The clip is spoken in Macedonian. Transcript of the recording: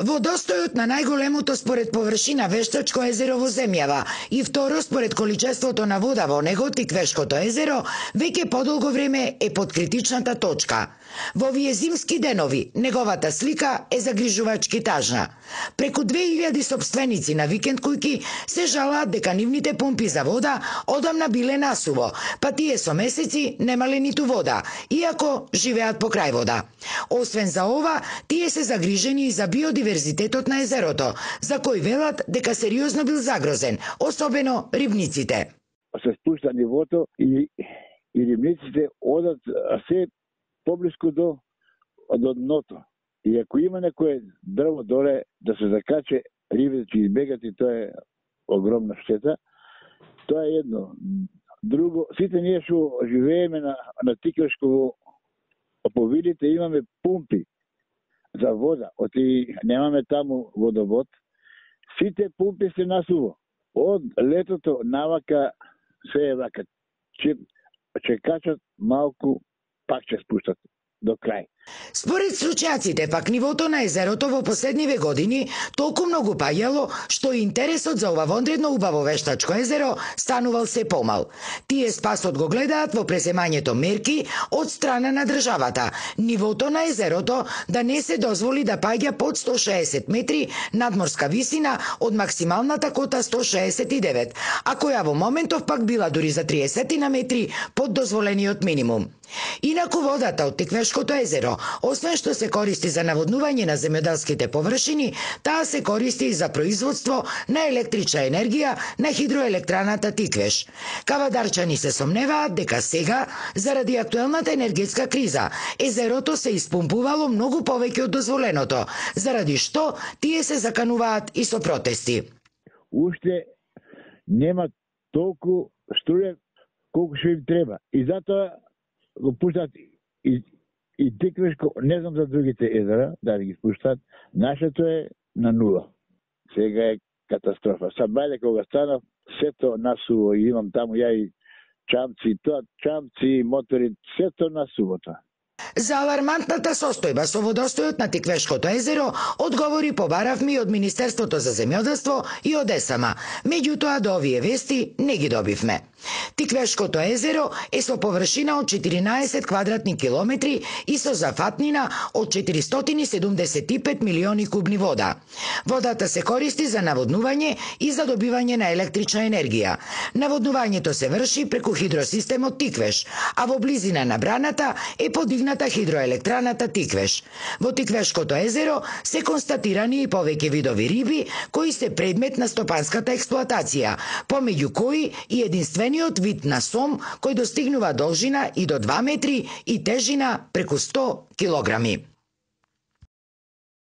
Водостојот на најголемото според површина вештачко езеро во земјава и второ според количеството на вода во него Тиквешкото езеро веќе подолго време е под критичната точка. Во овие зимски денови неговата слика е загрижувачки тажна. Преку 2000 собственици на викенд кујки се жалаат дека нивните помпи за вода одамна биле насуво, па тие со месеци немале ниту вода, иако живеат покрај вода. Освен за ова, тие се загрижени и за Универзитетот на езерото, за кој велат дека сериозно бил загрозен, особено рибниците. Се спушта нивото и и рибниците одат се поблиску до до дното. И ако има некое дрво доле да се закаче, рибите ќе избегат и тоа е огромна штета. Тоа е едно. Друго, сите ние што живееме на, на Тикешково, по видите имаме пумпи за вода, оти немаме таму водовод. Сите пумпи се насуво. Од летото навака се е вака. Че, че качат малку пак ќе спуштат до крај. Според случајците, пак нивото на езерото во последниве години толку многу паѓало, што интересот за ова вонредно убаво вештачко езеро станувал се помал. Тие спасот го гледаат во преземањето мерки од страна на државата. Нивото на езерото да не се дозволи да паѓа под 160 метри надморска висина од максималната кота 169, а која во моментов пак била дури за 30 на метри под дозволениот минимум. Инаку водата од Теквешкото езеро, освен што се користи за наводнување на земјоделските површини, таа се користи и за производство на електрична енергија на хидроелектраната Тиквеш. Кавадарчани се сомневаат дека сега, заради актуелната енергетска криза, езерото се испумпувало многу повеќе од дозволеното, заради што тие се закануваат и со протести. Уште нема толку струја колку што им треба. И затоа го пуштат и Тиквешко, не знам за другите езера, да ги спуштат, нашето е на нула. Сега е катастрофа. Сабајде, кога станав, сето насуво и имам таму ја и чамци, тоа чамци, мотори, сето насуво тоа. За алармантната состојба со водостојот на Тиквешкото езеро одговори побаравме од Министерството за земјоделство и од ЕСАМА. Меѓутоа до овие вести не ги добивме. Тиквешкото езеро е со површина од 14 квадратни километри и со зафатнина од 475 милиони кубни вода. Водата се користи за наводнување и за добивање на електрична енергија. Наводнувањето се врши преку хидросистемот Тиквеш, а во близина на браната е подигната хидроелектраната Тиквеш. Во Тиквешкото езеро се констатирани и повеќе видови риби кои се предмет на стопанската експлоатација, помеѓу кои и единствен единствениот вид на сом кој достигнува должина и до 2 метри и тежина преку 100 килограми.